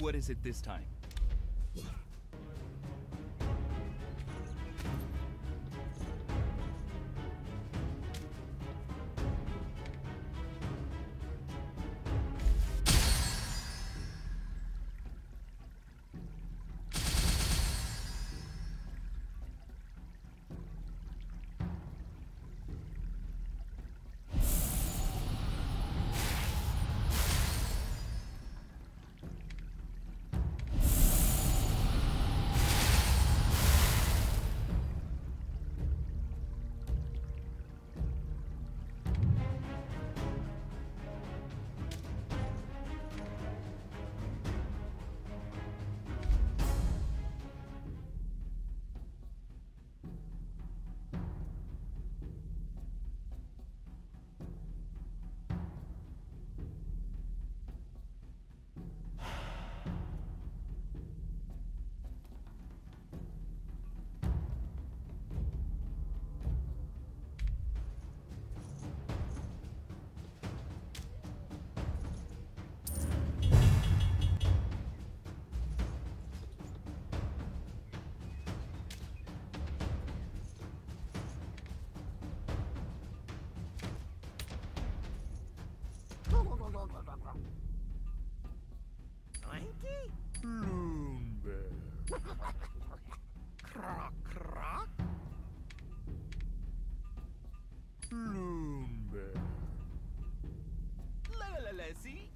What is it this time? Croc? Bloomberg. La la la la, see?